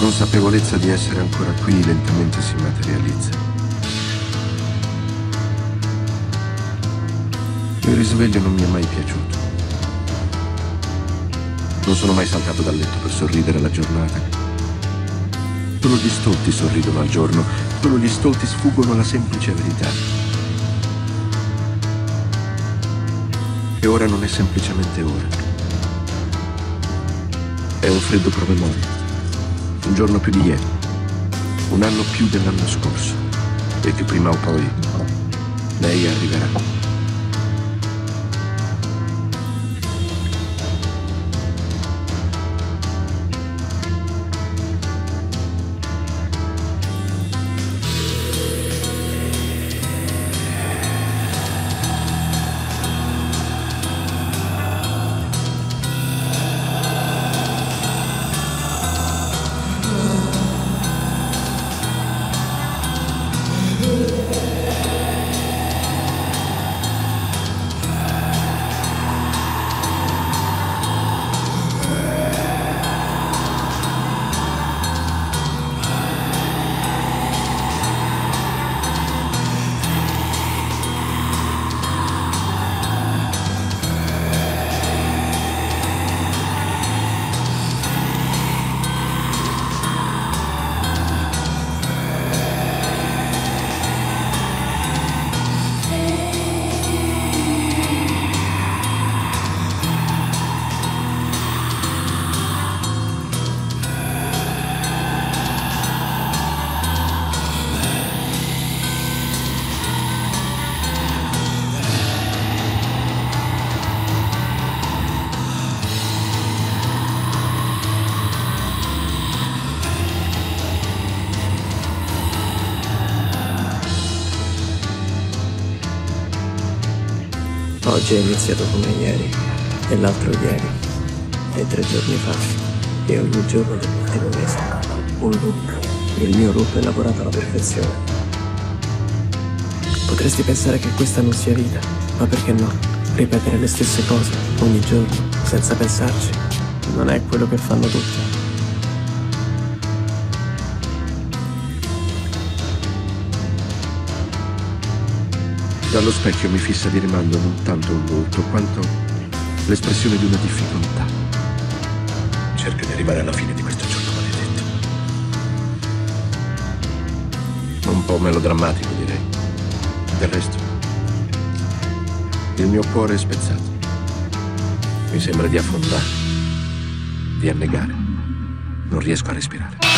consapevolezza di essere ancora qui lentamente si materializza. Il risveglio non mi è mai piaciuto. Non sono mai saltato dal letto per sorridere alla giornata. Solo gli stolti sorridono al giorno, solo gli stolti sfuggono alla semplice verità. E ora non è semplicemente ora. È un freddo promemoria. Un giorno più di ieri. Un anno più dell'anno scorso. E che prima o poi lei arriverà. Oggi è iniziato come ieri, e l'altro ieri, e tre giorni fa, e ogni giorno dell'ultimo mese. Un loop. Il mio loop è lavorato alla perfezione. Potresti pensare che questa non sia vita, ma perché no? Ripetere le stesse cose ogni giorno, senza pensarci, non è quello che fanno tutti. Dallo specchio mi fissa di rimando non tanto un volto quanto l'espressione di una difficoltà. Cerca di arrivare alla fine di questo giorno maledetto. Un po' melodrammatico, direi. Del resto, il mio cuore è spezzato. Mi sembra di affondare, di annegare. Non riesco a respirare.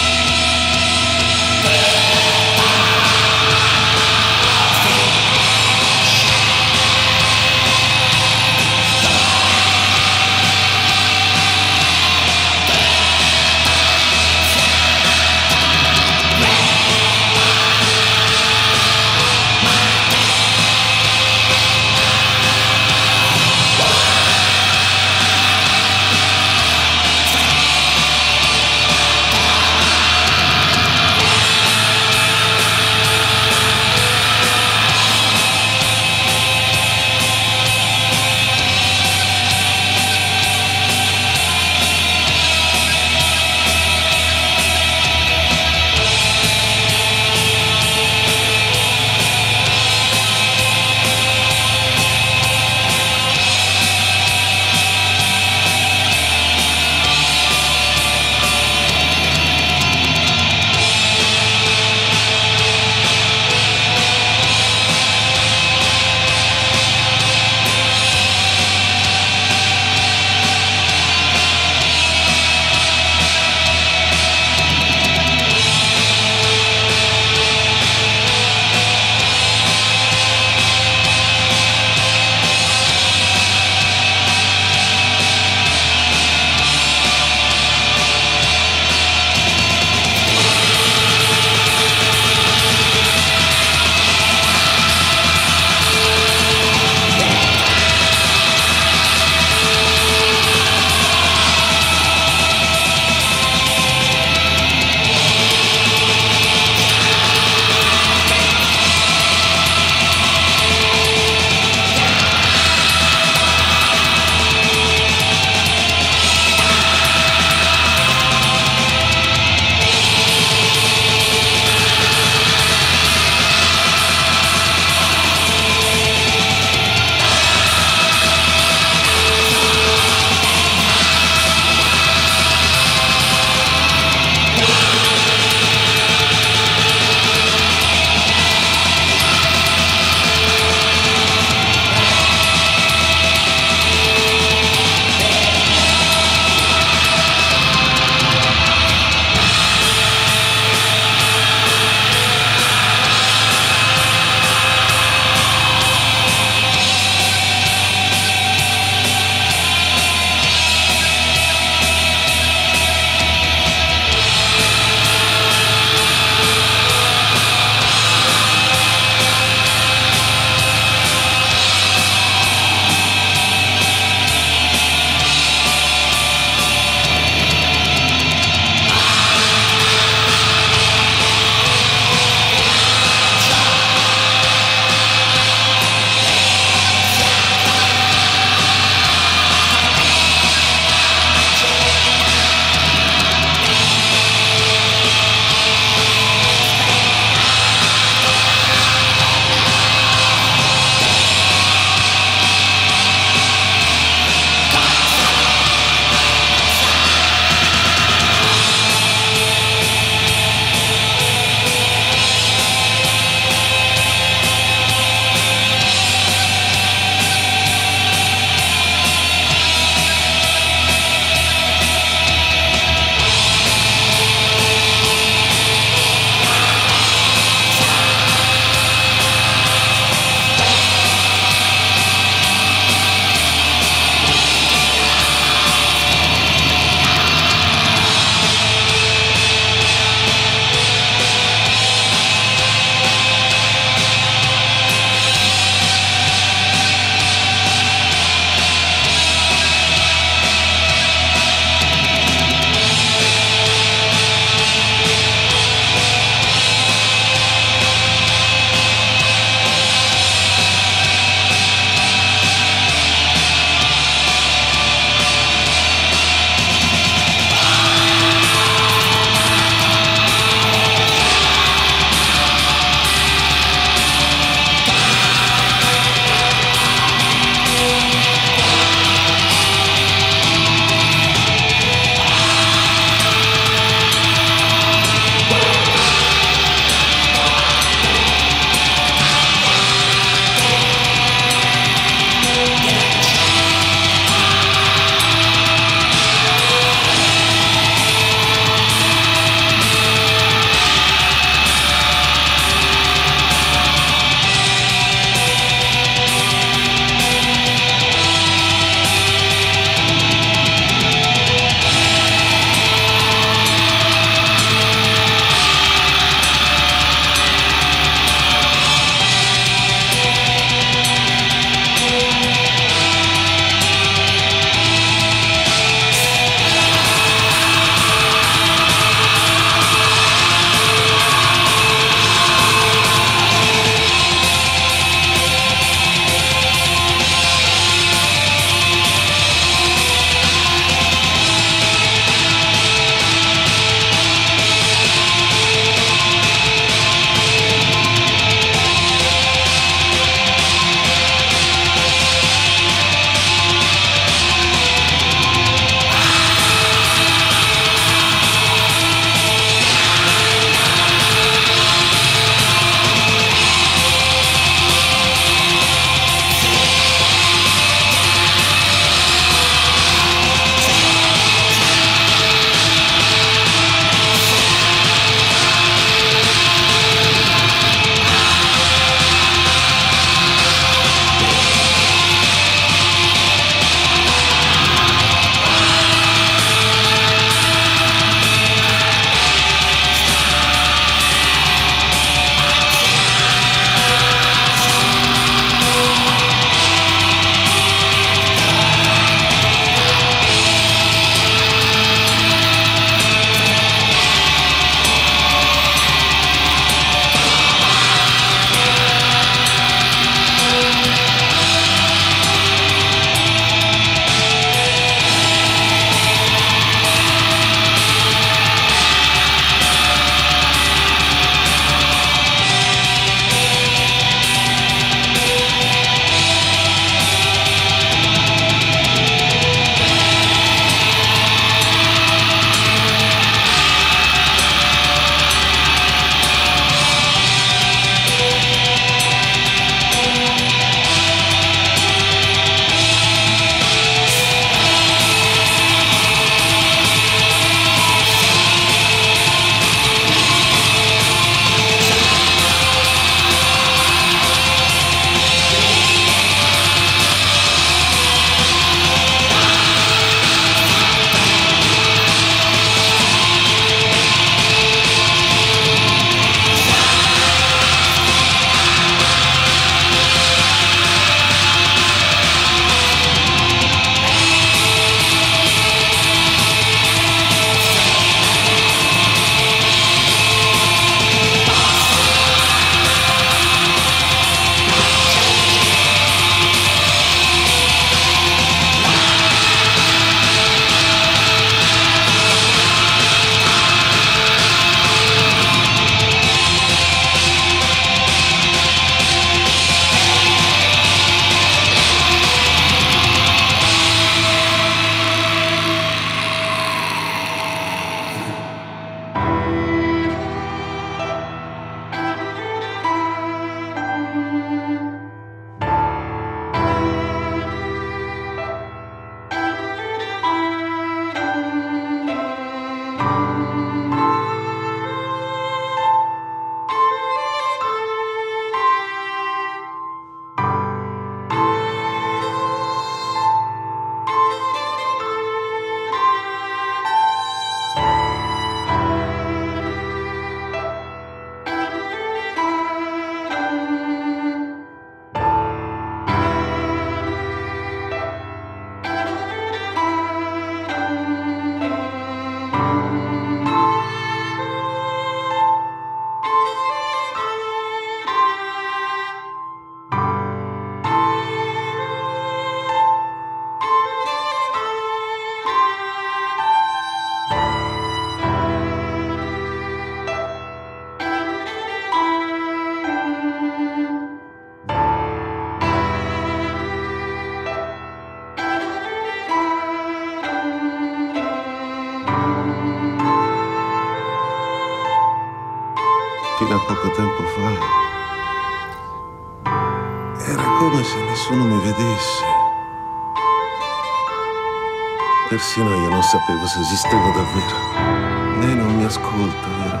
Persino io non sapevo se esistevo davvero. Lei non mi ascolta, vero?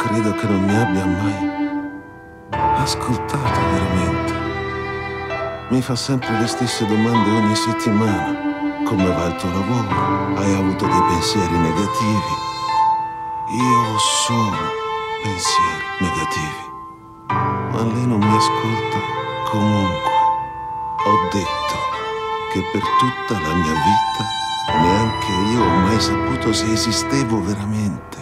Credo che non mi abbia mai ascoltato veramente. Mi fa sempre le stesse domande ogni settimana. Come va il tuo lavoro? Hai avuto dei pensieri negativi? Io ho solo pensieri negativi. Ma lei non mi ascolta comunque. Ho detto che per tutta la mia vita neanche io ho mai saputo se esistevo veramente.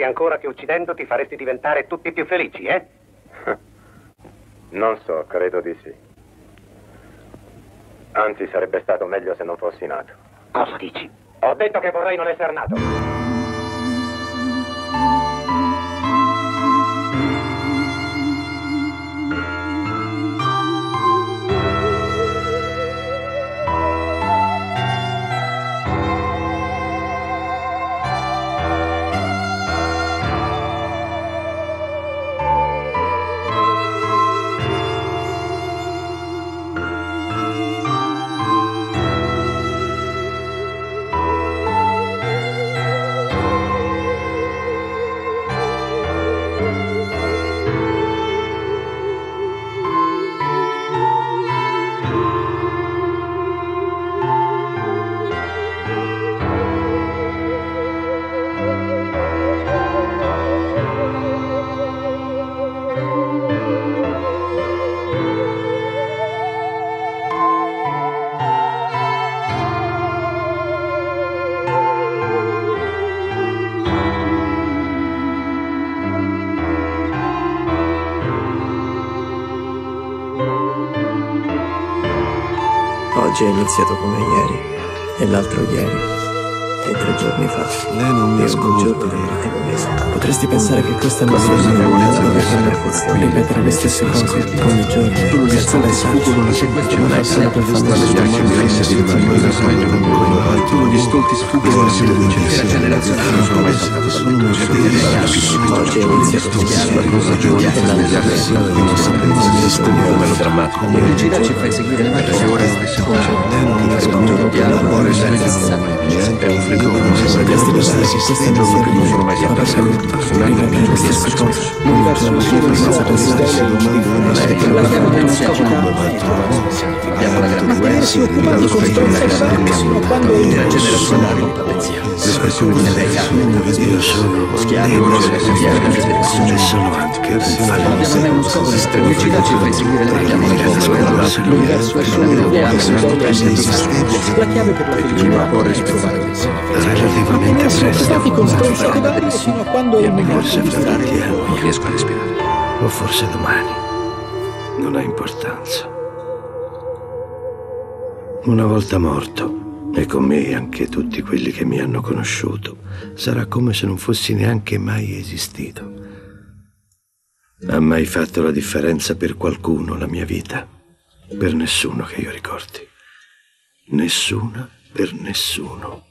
Pensi ancora che uccidendoti faresti diventare tutti più felici, eh? Non so, credo di sì. Anzi, sarebbe stato meglio se non fossi nato. Cosa dici? Ho detto che vorrei non essere nato. Iniziato come ieri, e l'altro ieri, giorni fa. Lei non mi e ascolta. Potresti pensare che questa non sia una buona perfezione. Ripetere le stesse cose ogni giorno, senza pensarci. Non è solo per fare Quando specchio mi fissa di con voi, gli stolti sfuggono alla luce. generazionale Sono Oggi è iniziato come ieri, e l'altro ieri, non melodrammatico. Ci fai seguire le. Le Lei non mi ascolta. Senza È non non sono mai una stato le stesse cose ogni giorno, senza pensarci. L'abbiamo denunciato. Abbiamo la a il La generazione di pazzia. L'espressione di lei Io sono Schiavi, e sono anche un Abbiamo noi fallo. uno scopo di pubblicità ci fai seguire le macchine. l'universo è solo un e indifferente. La chiave per la felicità può è risprovare. Relativamente essere presto, occupati con stronzate varie fino a quando il forse fra tanti anni, Non riesco a respirare. o forse domani. Non ha importanza. Una volta morto, e con me anche tutti quelli che mi hanno conosciuto, sarà come se non fossi neanche mai esistito. Ha mai fatto la differenza per qualcuno la mia vita? Per nessuno che io ricordi. Nessuna per nessuno.